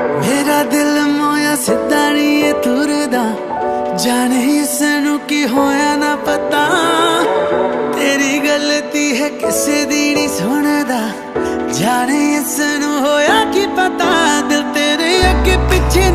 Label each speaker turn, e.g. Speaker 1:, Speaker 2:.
Speaker 1: ਮੇਰਾ ਦਿਲ ਮੋਇਆ ਸਿੱਧਾ ਨਹੀਂ ਤੁਰਦਾ। ਜਾਣੇ ਇਸ ਨੂੰ ਕੀ ਹੋਇਆ ਨਾ ਪਤਾ। ਤੇਰੀ ਗਲਤੀ ਹੈ ਕਿਸੇ ਦੀ ਨਹੀਂ ਸੁਣਦਾ। ਜਾਣੇ ਇਸ ਨੂੰ ਹੋਇਆ ਕੀ ਪਤਾ। ਦਿਲ ਤੇਰੇ ਅੱਗੇ ਪਿੱਛੇ